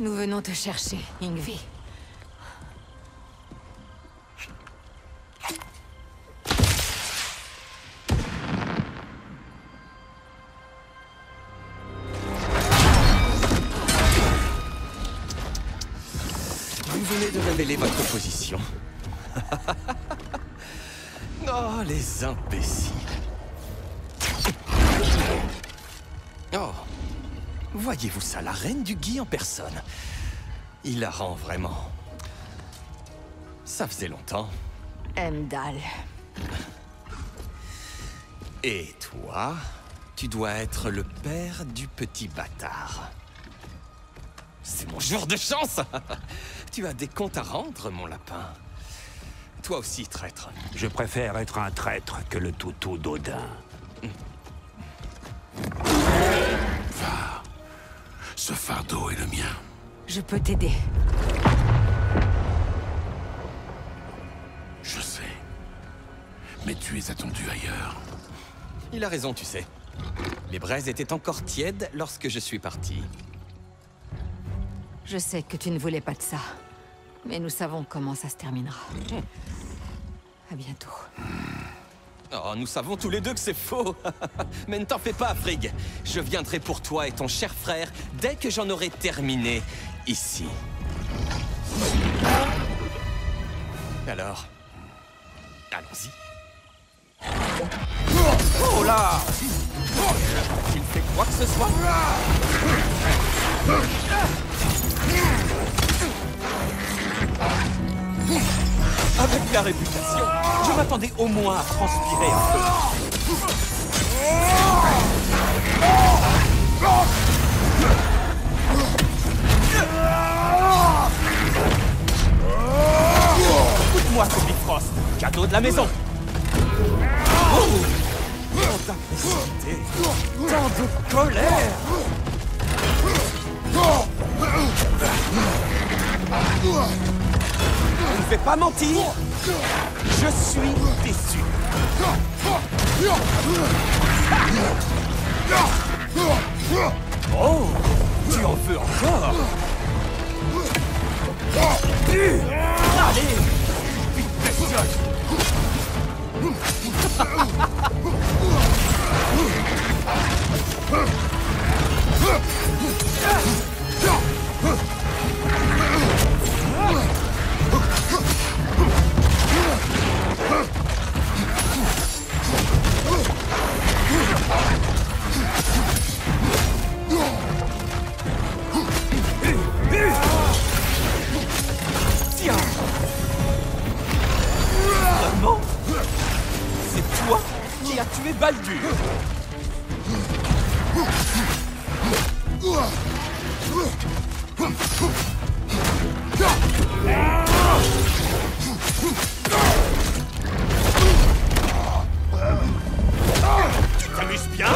Nous venons te chercher, Ingvi. Vous venez de révéler votre position. oh, les imbéciles. Voyez-vous ça, la reine du Guy en personne. Il la rend vraiment. Ça faisait longtemps. Emdal. Et toi, tu dois être le père du petit bâtard. C'est mon jour de chance Tu as des comptes à rendre, mon lapin. Toi aussi, traître. Je préfère être un traître que le toutou d'Odin. Ce fardeau est le mien. Je peux t'aider. Je sais. Mais tu es attendu ailleurs. Il a raison, tu sais. Les braises étaient encore tièdes lorsque je suis parti. Je sais que tu ne voulais pas de ça. Mais nous savons comment ça se terminera. À bientôt. Oh, nous savons tous les deux que c'est faux. Mais ne t'en fais pas, Frigg. Je viendrai pour toi et ton cher frère dès que j'en aurai terminé ici. Alors, allons-y. Oh là Il fait quoi que ce soit? Réputation, je m'attendais au moins à transpirer un peu. Écoute-moi, ce Bifrost, cadeau de la maison. Oh Tant d'agressivité, tant de colère ne vais pas mentir, je suis déçu. Oh, tu en veux encore? Tu t'amuses bien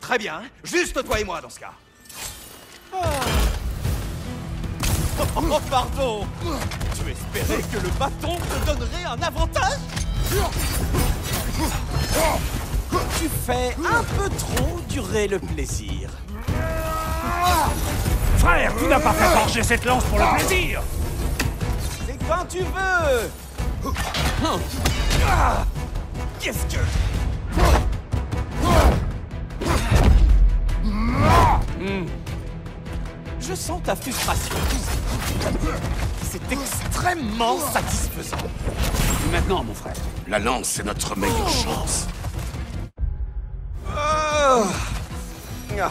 Très bien. Juste toi et moi dans ce cas. Oh, pardon Tu espérais que le bâton te donnerait un avantage? Tu fais un peu trop durer le plaisir. Frère, tu n'as pas fait forger cette lance pour le plaisir C'est quand tu veux Qu'est-ce que... Hmm. Je sens ta frustration. C'est extrêmement satisfaisant. Maintenant, mon frère. La lance est notre meilleure chance. Ah. Ah.